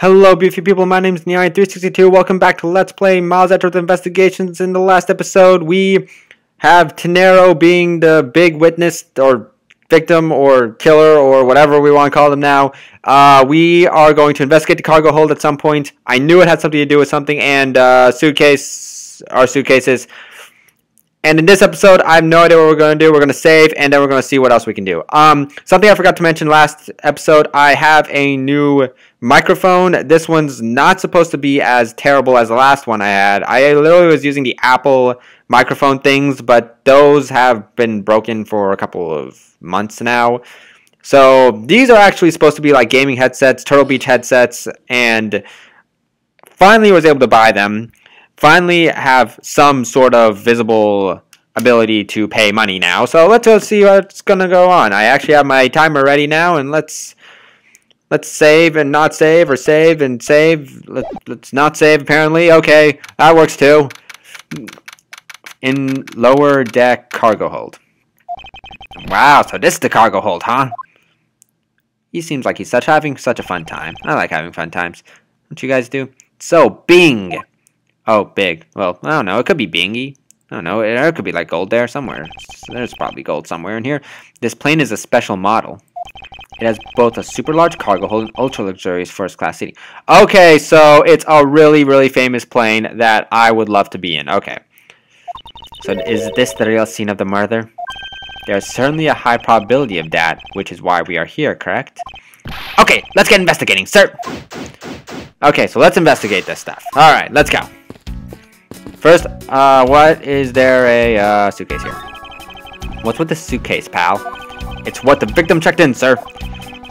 Hello, beautiful people. My name is Niani362. Welcome back to Let's Play Miles Edgeworth Investigations. In the last episode, we have Teneiro being the big witness or victim or killer or whatever we want to call them now. Uh, we are going to investigate the cargo hold at some point. I knew it had something to do with something, and uh, suitcase, our suitcases. And in this episode, I have no idea what we're going to do. We're going to save, and then we're going to see what else we can do. Um, something I forgot to mention last episode, I have a new microphone. This one's not supposed to be as terrible as the last one I had. I literally was using the Apple microphone things, but those have been broken for a couple of months now. So these are actually supposed to be like gaming headsets, Turtle Beach headsets, and finally was able to buy them finally have some sort of visible ability to pay money now. So let's go see what's gonna go on. I actually have my timer ready now, and let's let's save and not save, or save and save. Let, let's not save. Apparently, okay, that works too. In lower deck cargo hold. Wow, so this is the cargo hold, huh? He seems like he's such having such a fun time. I like having fun times. Don't you guys do? So, Bing! Oh, big. Well, I don't know. It could be bingy. I don't know. It, could be like gold there somewhere. There's probably gold somewhere in here. This plane is a special model. It has both a super large cargo hold and ultra luxurious first class seating. Okay, so it's a really, really famous plane that I would love to be in. Okay. So is this the real scene of the murder? There's certainly a high probability of that, which is why we are here, correct? Okay, let's get investigating, sir! Okay, so let's investigate this stuff. Alright, let's go. First, uh, what is there a uh, suitcase here? What's with the suitcase, pal? It's what the victim checked in, sir.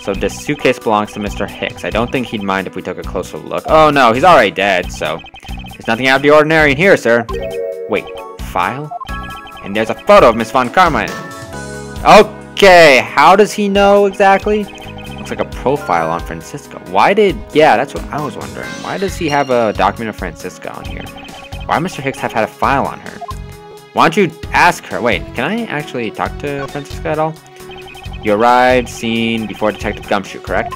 So this suitcase belongs to Mr. Hicks. I don't think he'd mind if we took a closer look. Oh no, he's already dead, so there's nothing out of the ordinary in here, sir. Wait, file? And there's a photo of Miss Von Karma Okay, how does he know exactly? Looks like a profile on Franziska. Why did... Yeah, that's what I was wondering. Why does he have a document of Franziska on here? Why Mr. Hicks have had a file on her? Why don't you ask her? Wait, can I actually talk to Franziska at all? You arrived, seen before Detective Gumshoe, correct?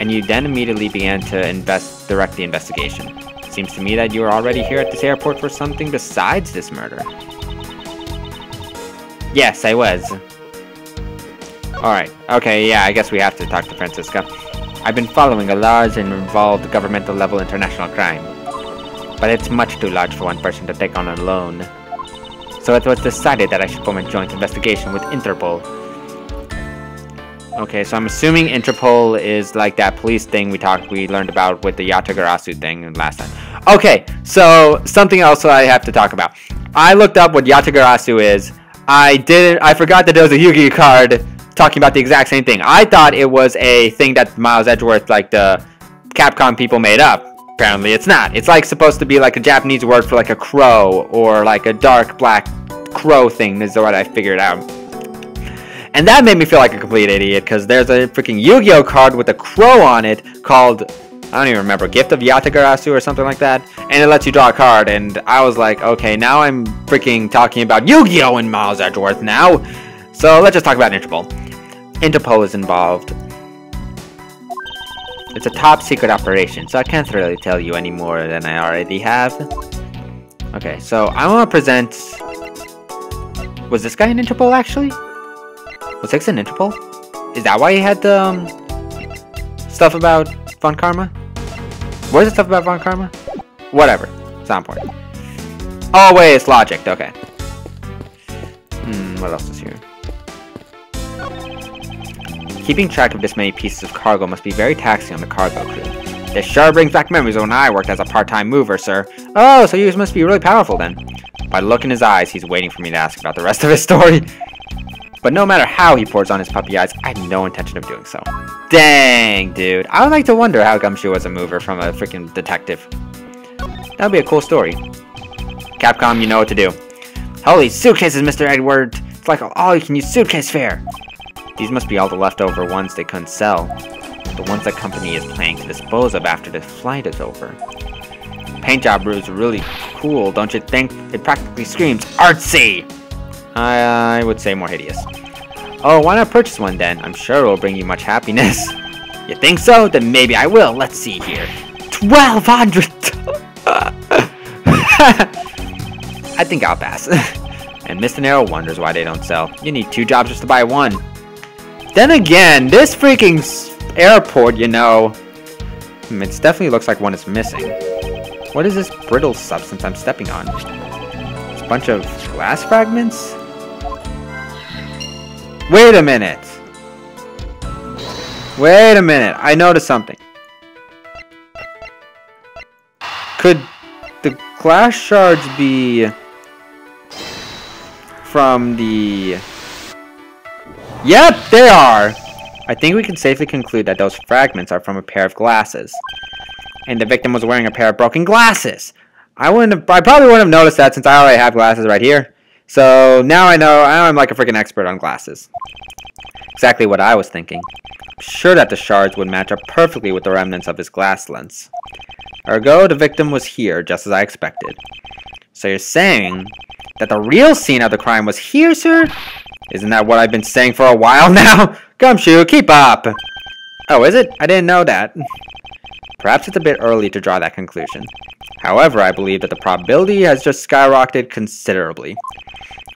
And you then immediately began to invest, direct the investigation. Seems to me that you were already here at this airport for something besides this murder. Yes, I was. Alright, okay, yeah, I guess we have to talk to Franziska. I've been following a large and involved governmental level international crime but it's much too large for one person to take on alone. So it was decided that I should form a joint investigation with Interpol. Okay, so I'm assuming Interpol is like that police thing we talked, we learned about with the Yatagarasu thing last time. Okay, so something else I have to talk about. I looked up what Yatagarasu is. I didn't, I forgot that there was a Yu-Gi-Oh card talking about the exact same thing. I thought it was a thing that Miles Edgeworth, like the Capcom people made up. Apparently it's not. It's like supposed to be like a Japanese word for like a crow or like a dark black crow thing is what I figured out. And that made me feel like a complete idiot because there's a freaking Yu-Gi-Oh card with a crow on it called I don't even remember, Gift of Yatagarasu or something like that, and it lets you draw a card, and I was like, okay, now I'm freaking talking about Yu-Gi-Oh! and Miles Edgeworth now, so let's just talk about Interpol. Interpol is involved. It's a top secret operation, so I can't really tell you any more than I already have. Okay, so I want to present... Was this guy in Interpol, actually? Was Hicks in Interpol? Is that why he had the um, stuff about Von Karma? What is the stuff about Von Karma? Whatever. It's not important. Oh, wait, it's logic. Okay. Hmm, what else is here? Keeping track of this many pieces of cargo must be very taxing on the cargo crew. This sure brings back memories of when I worked as a part-time mover, sir. Oh, so you must be really powerful then. By the look in his eyes, he's waiting for me to ask about the rest of his story. But no matter how he pours on his puppy eyes, I have no intention of doing so. Dang, dude. I would like to wonder how Gumshoe was a mover from a freaking detective. That would be a cool story. Capcom, you know what to do. Holy suitcases, Mr. Edward! It's like all-you-can-use suitcase fair! These must be all the leftover ones they couldn't sell. The ones that company is planning to dispose of after the flight is over. Paint job is really cool, don't you think? It practically screams artsy! I, I would say more hideous. Oh, why not purchase one then? I'm sure it will bring you much happiness. you think so? Then maybe I will. Let's see here. 1200! I think I'll pass. and Mr. Nero wonders why they don't sell. You need two jobs just to buy one. Then again, this freaking airport, you know, hmm, it definitely looks like one is missing. What is this brittle substance I'm stepping on? It's a bunch of glass fragments? Wait a minute! Wait a minute, I noticed something. Could the glass shards be from the... Yep, they are! I think we can safely conclude that those fragments are from a pair of glasses. And the victim was wearing a pair of broken glasses. I wouldn't have, I probably wouldn't have noticed that since I already have glasses right here. So now I know, I'm like a freaking expert on glasses. Exactly what I was thinking. I'm sure that the shards would match up perfectly with the remnants of his glass lens. Ergo, the victim was here, just as I expected. So you're saying that the real scene of the crime was here, sir? Isn't that what I've been saying for a while now? Gumshoe, keep up! Oh, is it? I didn't know that. Perhaps it's a bit early to draw that conclusion. However, I believe that the probability has just skyrocketed considerably.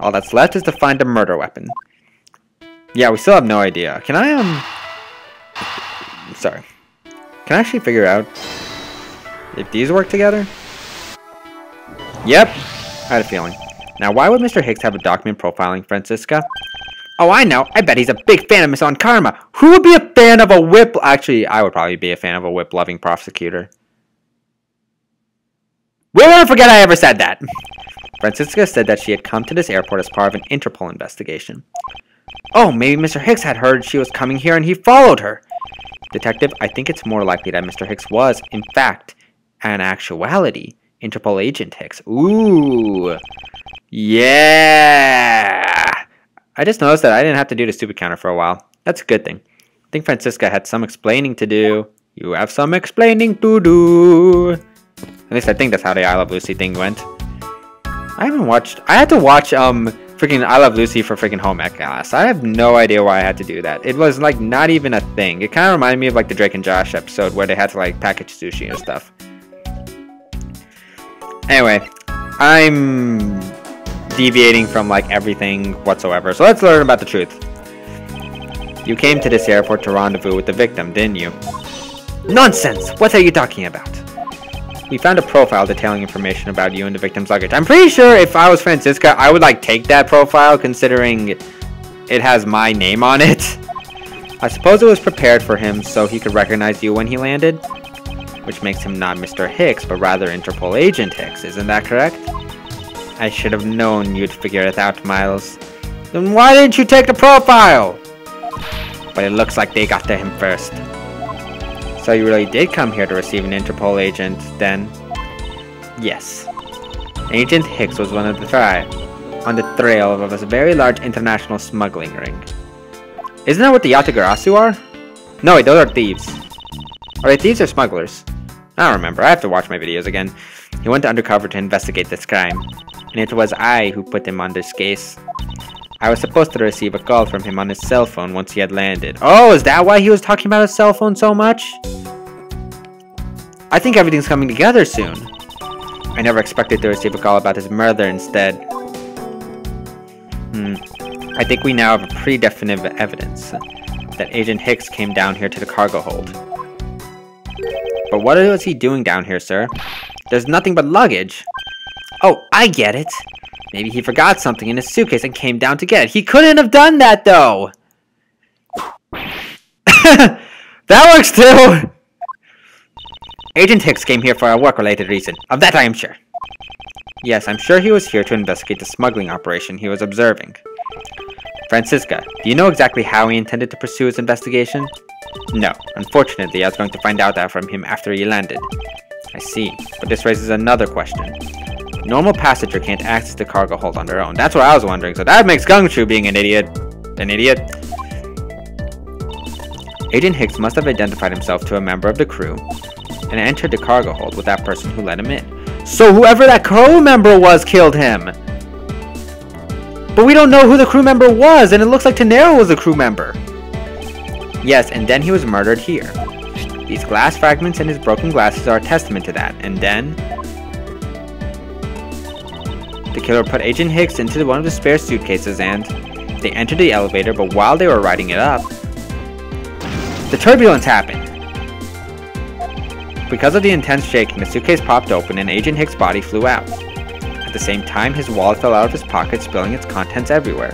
All that's left is to find a murder weapon. Yeah, we still have no idea. Can I, um... Sorry. Can I actually figure out if these work together? Yep, I had a feeling. Now, why would Mr. Hicks have a document profiling Franziska? Oh, I know. I bet he's a big fan of Miss Von Karma. Who would be a fan of a whip? Actually, I would probably be a fan of a whip-loving prosecutor. We won't forget I ever said that. Franziska said that she had come to this airport as part of an Interpol investigation. Oh, maybe Mr. Hicks had heard she was coming here and he followed her. Detective, I think it's more likely that Mr. Hicks was, in fact, an actuality, Interpol agent Hicks. Ooh. Yeah. I just noticed that I didn't have to do the stupid counter for a while. That's a good thing. I think Franziska had some explaining to do. You have some explaining to do. At least I think that's how the I Love Lucy thing went. I haven't watched... I had to watch, um, freaking I Love Lucy for freaking home ec class. I have no idea why I had to do that. It was, like, not even a thing. It kind of reminded me of, like, the Drake and Josh episode where they had to, like, package sushi and stuff. Anyway, I'm deviating from like everything whatsoever. So let's learn about the truth. You came to this airport to rendezvous with the victim, didn't you? Nonsense! What are you talking about? We found a profile detailing information about you and the victim's luggage. I'm pretty sure if I was Franziska, I would like take that profile considering it has my name on it. I suppose it was prepared for him so he could recognize you when he landed? Which makes him not Mr. Hicks, but rather Interpol Agent Hicks, isn't that correct? I should have known you'd figure it out, Miles. Then why didn't you take the profile? But it looks like they got to him first. So you really did come here to receive an Interpol agent, then? Yes. Agent Hicks was one of the tribe, on the trail of a very large international smuggling ring. Isn't that what the Yatagarasu are? No, wait, those are thieves. Are they thieves or smugglers? I don't remember, I have to watch my videos again. He went undercover to investigate this crime and it was I who put him on this case. I was supposed to receive a call from him on his cell phone once he had landed. Oh, is that why he was talking about his cell phone so much? I think everything's coming together soon. I never expected to receive a call about his murder instead. Hmm. I think we now have definite evidence that Agent Hicks came down here to the cargo hold. But what was he doing down here, sir? There's nothing but luggage. Oh, I get it. Maybe he forgot something in his suitcase and came down to get it. He couldn't have done that, though! that works, too! Agent Hicks came here for a work-related reason. Of that I am sure. Yes, I'm sure he was here to investigate the smuggling operation he was observing. Franziska, do you know exactly how he intended to pursue his investigation? No. Unfortunately, I was going to find out that from him after he landed. I see. But this raises another question. Normal passenger can't access the cargo hold on their own. That's what I was wondering. So that makes Gumshoe being an idiot. An idiot. Agent Hicks must have identified himself to a member of the crew and entered the cargo hold with that person who let him in. So whoever that crew member was killed him! But we don't know who the crew member was, and it looks like Teneiro was a crew member. Yes, and then he was murdered here. These glass fragments and his broken glasses are a testament to that. And then... The killer put Agent Hicks into one of the spare suitcases and... They entered the elevator, but while they were riding it up... The turbulence happened! Because of the intense shaking, the suitcase popped open and Agent Hicks' body flew out. At the same time, his wallet fell out of his pocket, spilling its contents everywhere.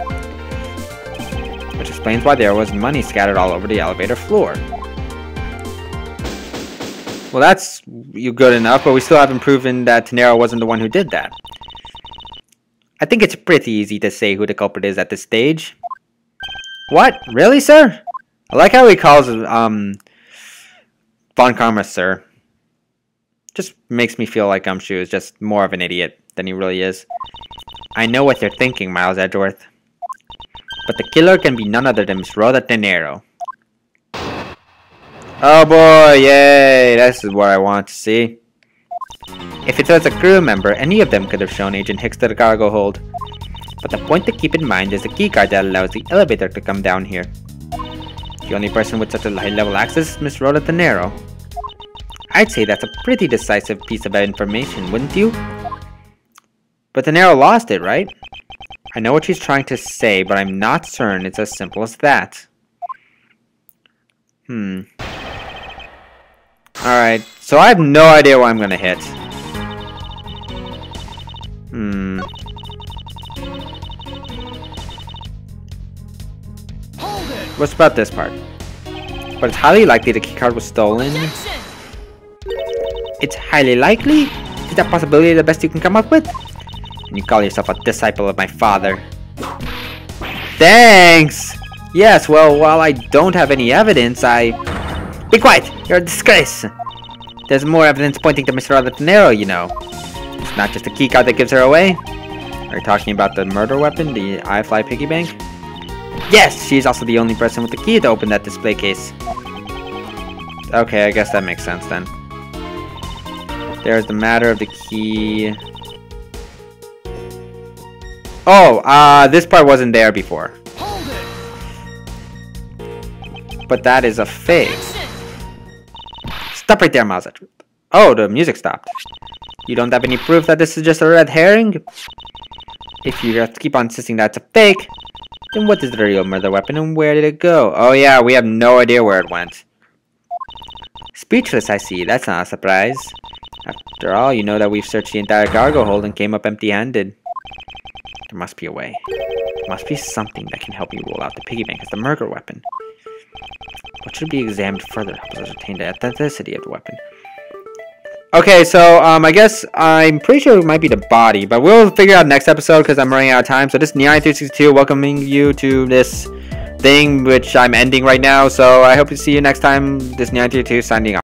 Which explains why there was money scattered all over the elevator floor. Well, that's you good enough, but we still haven't proven that Teneiro wasn't the one who did that. I think it's pretty easy to say who the culprit is at this stage. What? Really, sir? I like how he calls um, Von Karma, sir. Just makes me feel like Gumshoe is just more of an idiot than he really is. I know what you're thinking, Miles Edgeworth. But the killer can be none other than Miss Rhoda Teneiro. Oh boy, yay! This is what I want to see. If it was a crew member, any of them could have shown Agent Hicks to the cargo hold. But the point to keep in mind is the keycard that allows the elevator to come down here. The only person with such a high-level access is Miss Rhoda Teneiro. I'd say that's a pretty decisive piece of information, wouldn't you? But Teneiro lost it, right? I know what she's trying to say, but I'm not certain it's as simple as that. Hmm. Alright, so I have no idea what I'm gonna hit. Hmm. What's about this part? But it's highly likely the keycard was stolen. It's highly likely? Is that possibility the best you can come up with? And you call yourself a disciple of my father. Thanks! Yes, well, while I don't have any evidence, I be quiet! You're a disgrace! There's more evidence pointing to Mr. Teneiro, you know. It's not just a keycard that gives her away. Are you talking about the murder weapon, the iFly piggy bank? Yes, she's also the only person with the key to open that display case. Okay, I guess that makes sense then. There's the matter of the key. Oh, uh, this part wasn't there before. But that is a fake. Stop right there, Miles Oh, the music stopped. You don't have any proof that this is just a red herring? If you keep on insisting that's a fake, then what is the real murder weapon and where did it go? Oh yeah, we have no idea where it went. Speechless, I see. That's not a surprise. After all, you know that we've searched the entire cargo hold and came up empty-handed. There must be a way. There must be something that can help you rule out the piggy bank as the murder weapon. What should be examined further helps ascertain the authenticity of the weapon. Okay, so um, I guess I'm pretty sure it might be the body, but we'll figure out next episode because I'm running out of time. So this is Niani362 welcoming you to this thing which I'm ending right now. So I hope to see you next time. This Niani362 signing off.